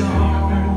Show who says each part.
Speaker 1: song.